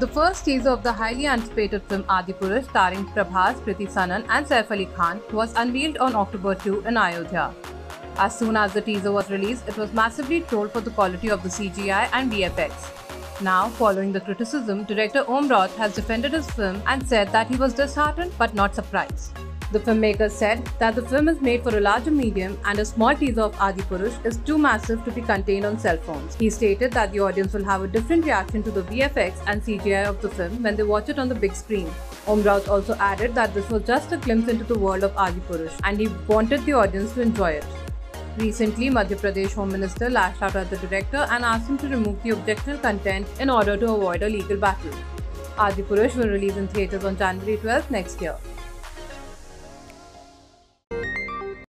The first teaser of the highly anticipated film Adipurush starring Prabhas, Kriti Sanon and Saif Ali Khan was unveiled on October 2 in Ayodhya. As soon as the teaser was released, it was massively trolled for the quality of the CGI and VFX. Now, following the criticism, director Om Raut has defended his film and said that he was disheartened but not surprised. The filmmaker said that the film is made for a larger medium and a small teaser of Adipurush is too massive to be contained on cell phones. He stated that the audience will have a different reaction to the VFX and CGI of the film when they watch it on the big screen. Om Raut also added that this was just a glimpse into the world of Adipurush and he wanted the audience to enjoy it. Recently, Madhya Pradesh Home Minister lashed out at the director and asked him to remove the objectionable content in order to avoid a legal battle. Adipurush will release in theatres on January 12 next year.